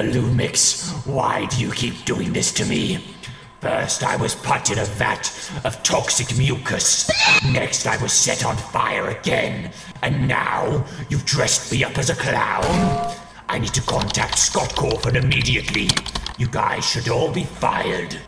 Illumix, why do you keep doing this to me? First, I was put in a vat of toxic mucus. Next, I was set on fire again. And now, you've dressed me up as a clown? I need to contact Scott Cawthon immediately. You guys should all be fired.